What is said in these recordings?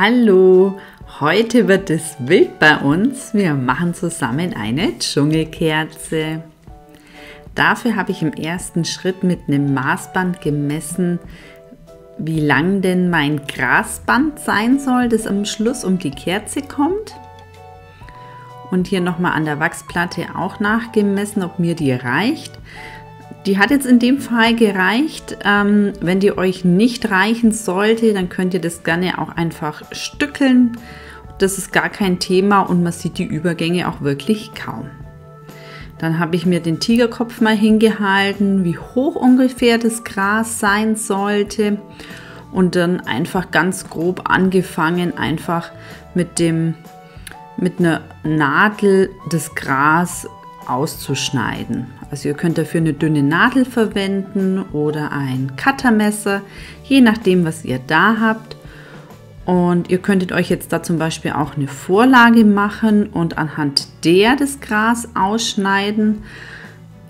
Hallo, heute wird es wild bei uns. Wir machen zusammen eine Dschungelkerze. Dafür habe ich im ersten Schritt mit einem Maßband gemessen, wie lang denn mein Grasband sein soll, das am Schluss um die Kerze kommt. Und hier nochmal an der Wachsplatte auch nachgemessen, ob mir die reicht. Die hat jetzt in dem Fall gereicht. Ähm, wenn die euch nicht reichen sollte, dann könnt ihr das gerne auch einfach stückeln. Das ist gar kein Thema und man sieht die Übergänge auch wirklich kaum. Dann habe ich mir den Tigerkopf mal hingehalten, wie hoch ungefähr das Gras sein sollte. Und dann einfach ganz grob angefangen, einfach mit dem mit einer Nadel das Gras auszuschneiden. Also ihr könnt dafür eine dünne Nadel verwenden oder ein Cuttermesser, je nachdem, was ihr da habt. Und ihr könntet euch jetzt da zum Beispiel auch eine Vorlage machen und anhand der das Gras ausschneiden.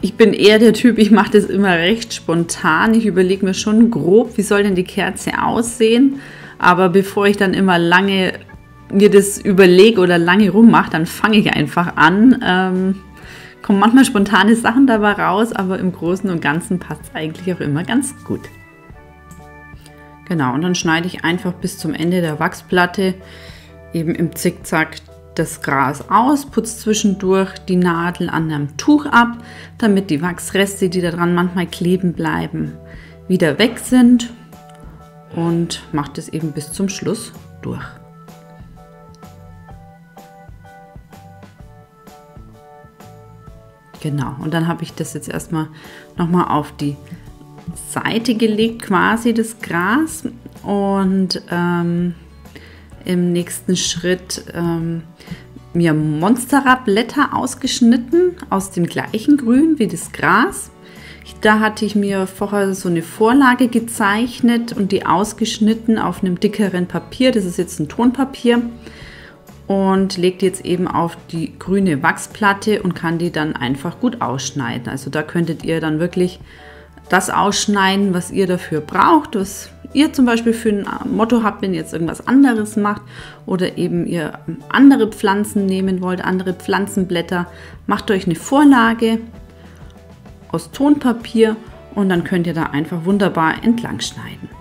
Ich bin eher der Typ, ich mache das immer recht spontan. Ich überlege mir schon grob, wie soll denn die Kerze aussehen. Aber bevor ich dann immer lange mir das überlege oder lange rummache, dann fange ich einfach an. Ähm, kommen manchmal spontane Sachen dabei raus, aber im Großen und Ganzen passt es eigentlich auch immer ganz gut. Genau, und dann schneide ich einfach bis zum Ende der Wachsplatte eben im Zickzack das Gras aus, putze zwischendurch die Nadel an einem Tuch ab, damit die Wachsreste, die daran manchmal kleben bleiben, wieder weg sind und mache das eben bis zum Schluss durch. Genau, und dann habe ich das jetzt erstmal nochmal auf die Seite gelegt, quasi das Gras. Und ähm, im nächsten Schritt ähm, mir Monstera-Blätter ausgeschnitten aus dem gleichen Grün wie das Gras. Da hatte ich mir vorher so eine Vorlage gezeichnet und die ausgeschnitten auf einem dickeren Papier. Das ist jetzt ein Tonpapier und legt jetzt eben auf die grüne Wachsplatte und kann die dann einfach gut ausschneiden. Also da könntet ihr dann wirklich das ausschneiden, was ihr dafür braucht, was ihr zum Beispiel für ein Motto habt, wenn ihr jetzt irgendwas anderes macht oder eben ihr andere Pflanzen nehmen wollt, andere Pflanzenblätter, macht euch eine Vorlage aus Tonpapier und dann könnt ihr da einfach wunderbar entlang schneiden.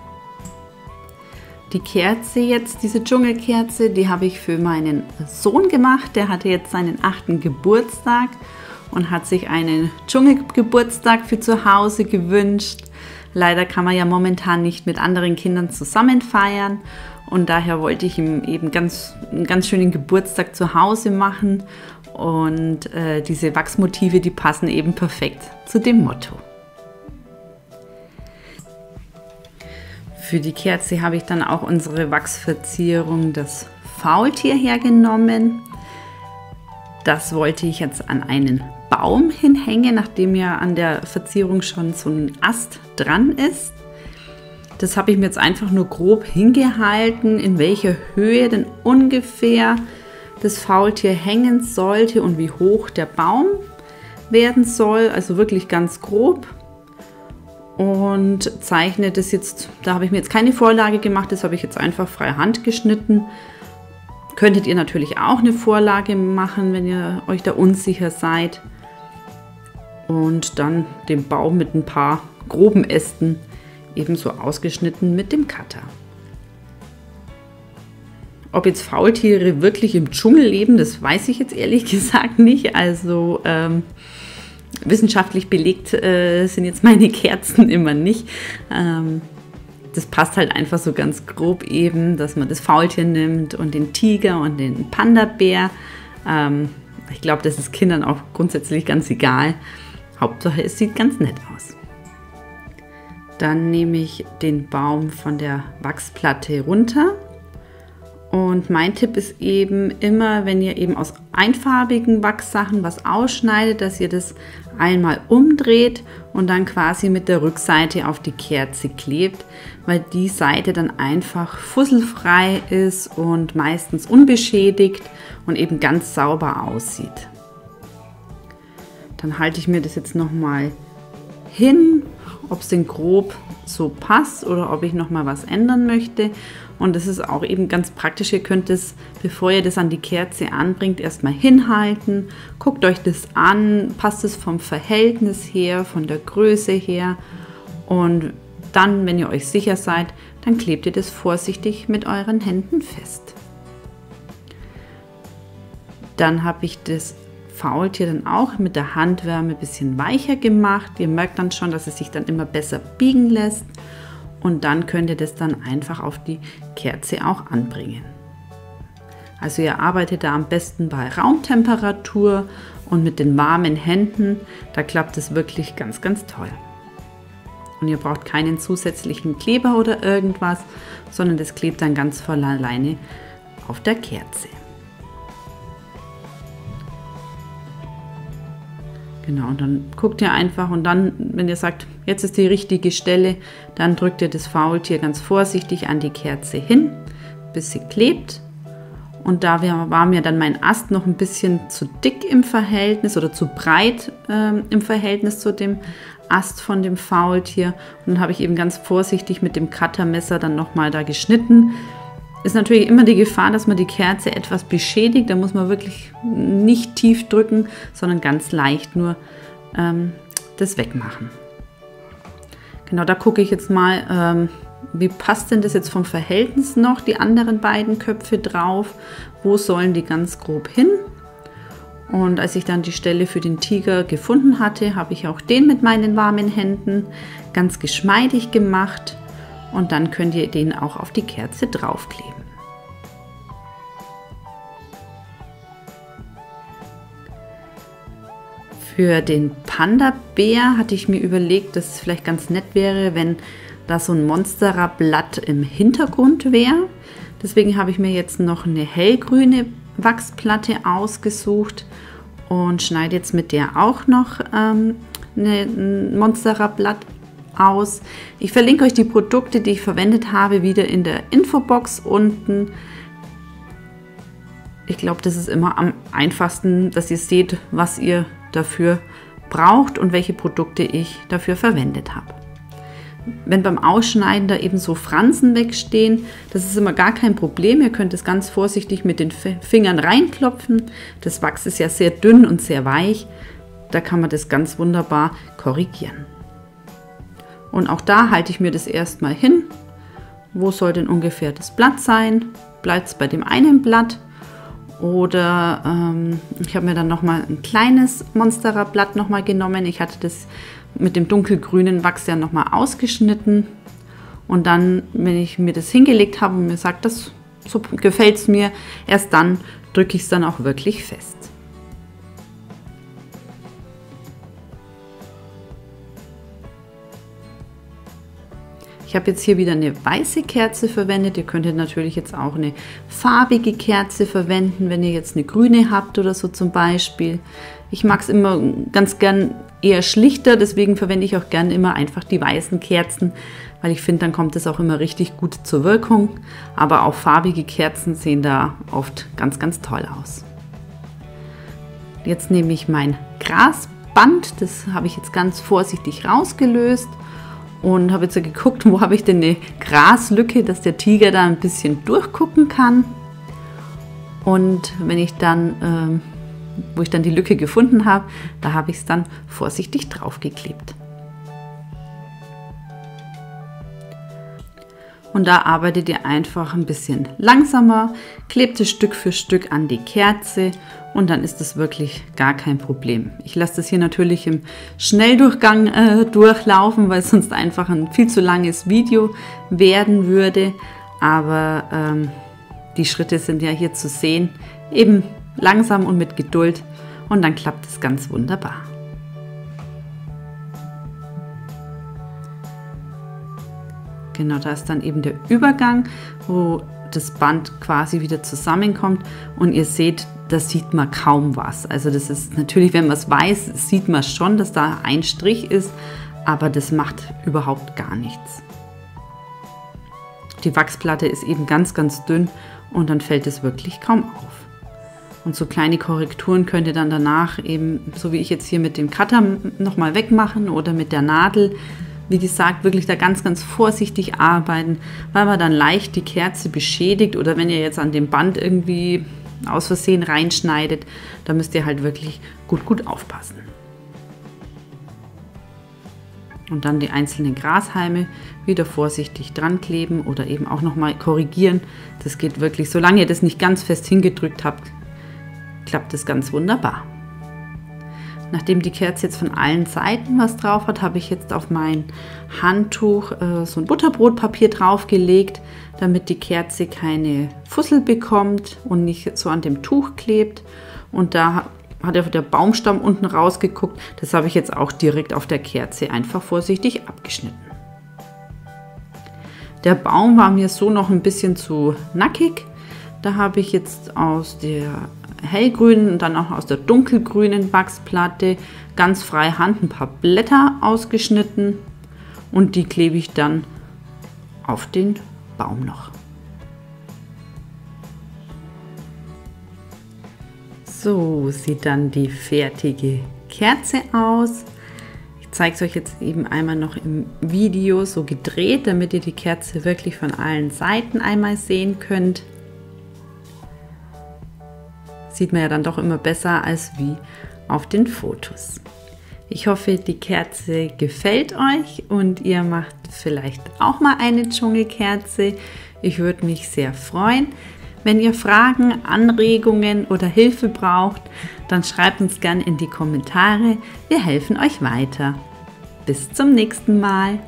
Die Kerze jetzt, diese Dschungelkerze, die habe ich für meinen Sohn gemacht. Der hatte jetzt seinen achten Geburtstag und hat sich einen Dschungelgeburtstag für zu Hause gewünscht. Leider kann man ja momentan nicht mit anderen Kindern zusammen feiern und daher wollte ich ihm eben ganz, einen ganz schönen Geburtstag zu Hause machen und äh, diese Wachsmotive, die passen eben perfekt zu dem Motto. Für die Kerze habe ich dann auch unsere Wachsverzierung, das Faultier hergenommen. Das wollte ich jetzt an einen Baum hinhängen, nachdem ja an der Verzierung schon so ein Ast dran ist. Das habe ich mir jetzt einfach nur grob hingehalten, in welcher Höhe denn ungefähr das Faultier hängen sollte und wie hoch der Baum werden soll. Also wirklich ganz grob und zeichne das jetzt, da habe ich mir jetzt keine Vorlage gemacht, das habe ich jetzt einfach frei Hand geschnitten. Könntet ihr natürlich auch eine Vorlage machen, wenn ihr euch da unsicher seid. Und dann den Baum mit ein paar groben Ästen ebenso ausgeschnitten mit dem Cutter. Ob jetzt Faultiere wirklich im Dschungel leben, das weiß ich jetzt ehrlich gesagt nicht. Also ähm, wissenschaftlich belegt äh, sind jetzt meine Kerzen immer nicht. Ähm, das passt halt einfach so ganz grob eben, dass man das Faultier nimmt und den Tiger und den Panda-Bär. Ähm, ich glaube, das ist Kindern auch grundsätzlich ganz egal. Hauptsache, es sieht ganz nett aus. Dann nehme ich den Baum von der Wachsplatte runter und mein Tipp ist eben immer, wenn ihr eben aus einfarbigen Wachssachen was ausschneidet, dass ihr das einmal umdreht und dann quasi mit der Rückseite auf die Kerze klebt, weil die Seite dann einfach fusselfrei ist und meistens unbeschädigt und eben ganz sauber aussieht. Dann halte ich mir das jetzt nochmal hin ob es denn grob so passt oder ob ich noch mal was ändern möchte. Und das ist auch eben ganz praktisch. Ihr könnt es, bevor ihr das an die Kerze anbringt, erstmal hinhalten. Guckt euch das an, passt es vom Verhältnis her, von der Größe her. Und dann, wenn ihr euch sicher seid, dann klebt ihr das vorsichtig mit euren Händen fest. Dann habe ich das Faultier dann auch mit der Handwärme ein bisschen weicher gemacht. Ihr merkt dann schon, dass es sich dann immer besser biegen lässt. Und dann könnt ihr das dann einfach auf die Kerze auch anbringen. Also ihr arbeitet da am besten bei Raumtemperatur und mit den warmen Händen, da klappt es wirklich ganz, ganz toll. Und ihr braucht keinen zusätzlichen Kleber oder irgendwas, sondern das klebt dann ganz voll alleine auf der Kerze. Genau, und dann guckt ihr einfach und dann, wenn ihr sagt, jetzt ist die richtige Stelle, dann drückt ihr das Faultier ganz vorsichtig an die Kerze hin, bis sie klebt. Und da war mir dann mein Ast noch ein bisschen zu dick im Verhältnis oder zu breit äh, im Verhältnis zu dem Ast von dem Faultier. Und dann habe ich eben ganz vorsichtig mit dem Cuttermesser dann nochmal da geschnitten, ist natürlich immer die Gefahr, dass man die Kerze etwas beschädigt. Da muss man wirklich nicht tief drücken, sondern ganz leicht nur ähm, das wegmachen. Genau, da gucke ich jetzt mal, ähm, wie passt denn das jetzt vom Verhältnis noch, die anderen beiden Köpfe drauf? Wo sollen die ganz grob hin? Und als ich dann die Stelle für den Tiger gefunden hatte, habe ich auch den mit meinen warmen Händen ganz geschmeidig gemacht und dann könnt ihr den auch auf die Kerze draufkleben. Für den Panda-Bär hatte ich mir überlegt, dass es vielleicht ganz nett wäre, wenn da so ein Monstera-Blatt im Hintergrund wäre. Deswegen habe ich mir jetzt noch eine hellgrüne Wachsplatte ausgesucht und schneide jetzt mit der auch noch ähm, ein Monstera-Blatt aus. Ich verlinke euch die Produkte, die ich verwendet habe, wieder in der Infobox unten. Ich glaube, das ist immer am einfachsten, dass ihr seht, was ihr dafür braucht und welche Produkte ich dafür verwendet habe. Wenn beim Ausschneiden da eben so Fransen wegstehen, das ist immer gar kein Problem. Ihr könnt es ganz vorsichtig mit den Fingern reinklopfen. Das Wachs ist ja sehr dünn und sehr weich. Da kann man das ganz wunderbar korrigieren. Und auch da halte ich mir das erstmal hin. Wo soll denn ungefähr das Blatt sein? Bleibt es bei dem einen Blatt? Oder ähm, ich habe mir dann nochmal ein kleines Monsterer Blatt nochmal genommen. Ich hatte das mit dem dunkelgrünen Wachs ja nochmal ausgeschnitten. Und dann, wenn ich mir das hingelegt habe und mir sagt, das so gefällt es mir, erst dann drücke ich es dann auch wirklich fest. Ich habe jetzt hier wieder eine weiße Kerze verwendet. Ihr könntet natürlich jetzt auch eine farbige Kerze verwenden, wenn ihr jetzt eine grüne habt oder so zum Beispiel. Ich mag es immer ganz gern eher schlichter, deswegen verwende ich auch gern immer einfach die weißen Kerzen, weil ich finde, dann kommt es auch immer richtig gut zur Wirkung. Aber auch farbige Kerzen sehen da oft ganz, ganz toll aus. Jetzt nehme ich mein Grasband, das habe ich jetzt ganz vorsichtig rausgelöst und habe jetzt geguckt, wo habe ich denn eine Graslücke, dass der Tiger da ein bisschen durchgucken kann. Und wenn ich dann, ähm, wo ich dann die Lücke gefunden habe, da habe ich es dann vorsichtig draufgeklebt. Und da arbeitet ihr einfach ein bisschen langsamer, klebt es Stück für Stück an die Kerze und dann ist es wirklich gar kein Problem. Ich lasse das hier natürlich im Schnelldurchgang äh, durchlaufen, weil sonst einfach ein viel zu langes Video werden würde. Aber ähm, die Schritte sind ja hier zu sehen, eben langsam und mit Geduld und dann klappt es ganz wunderbar. Genau, da ist dann eben der Übergang, wo das Band quasi wieder zusammenkommt und ihr seht, da sieht man kaum was. Also das ist natürlich, wenn man es weiß, sieht man schon, dass da ein Strich ist, aber das macht überhaupt gar nichts. Die Wachsplatte ist eben ganz, ganz dünn und dann fällt es wirklich kaum auf. Und so kleine Korrekturen könnt ihr dann danach eben, so wie ich jetzt hier mit dem Cutter nochmal wegmachen oder mit der Nadel wie gesagt, wirklich da ganz, ganz vorsichtig arbeiten, weil man dann leicht die Kerze beschädigt oder wenn ihr jetzt an dem Band irgendwie aus Versehen reinschneidet, da müsst ihr halt wirklich gut, gut aufpassen. Und dann die einzelnen Grashalme wieder vorsichtig dran kleben oder eben auch nochmal korrigieren. Das geht wirklich, solange ihr das nicht ganz fest hingedrückt habt, klappt das ganz wunderbar. Nachdem die Kerze jetzt von allen Seiten was drauf hat, habe ich jetzt auf mein Handtuch äh, so ein Butterbrotpapier draufgelegt, damit die Kerze keine Fussel bekommt und nicht so an dem Tuch klebt. Und da hat ja der Baumstamm unten rausgeguckt. Das habe ich jetzt auch direkt auf der Kerze einfach vorsichtig abgeschnitten. Der Baum war mir so noch ein bisschen zu nackig. Da habe ich jetzt aus der hellgrünen und dann auch aus der dunkelgrünen Wachsplatte ganz frei Hand ein paar Blätter ausgeschnitten und die klebe ich dann auf den Baum noch. So sieht dann die fertige Kerze aus. Ich zeige es euch jetzt eben einmal noch im Video so gedreht, damit ihr die Kerze wirklich von allen Seiten einmal sehen könnt sieht man ja dann doch immer besser als wie auf den Fotos. Ich hoffe, die Kerze gefällt euch und ihr macht vielleicht auch mal eine Dschungelkerze. Ich würde mich sehr freuen. Wenn ihr Fragen, Anregungen oder Hilfe braucht, dann schreibt uns gerne in die Kommentare. Wir helfen euch weiter. Bis zum nächsten Mal.